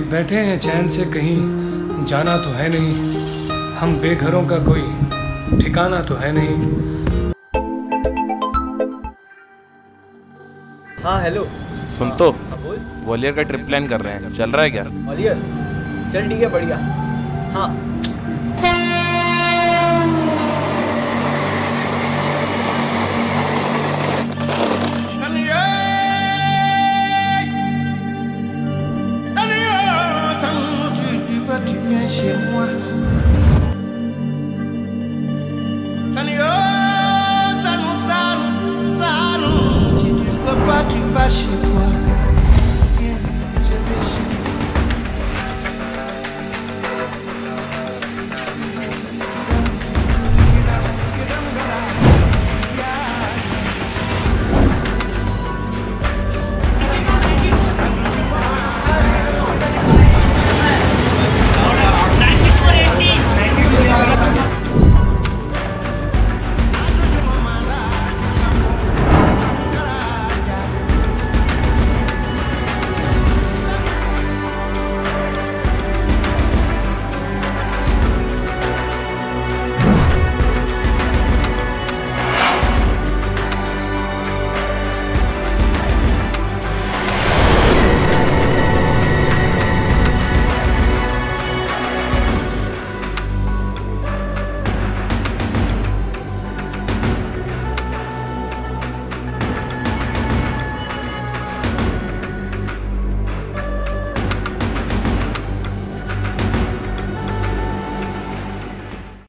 बैठे हैं चैन से कहीं जाना तो है नहीं। हम बेघरों का कोई ठिकाना तो है नहीं। हाँ हेलो सुन तो हाँ ग्वालियर का ट्रिप प्लान कर रहे हैं। चल रहा है क्या? ग्वालियर? चल ठीक है बढ़िया। हाँ। chez moi. Seigneur, ça nous. Si tu ne veux pas, tu vas chez toi.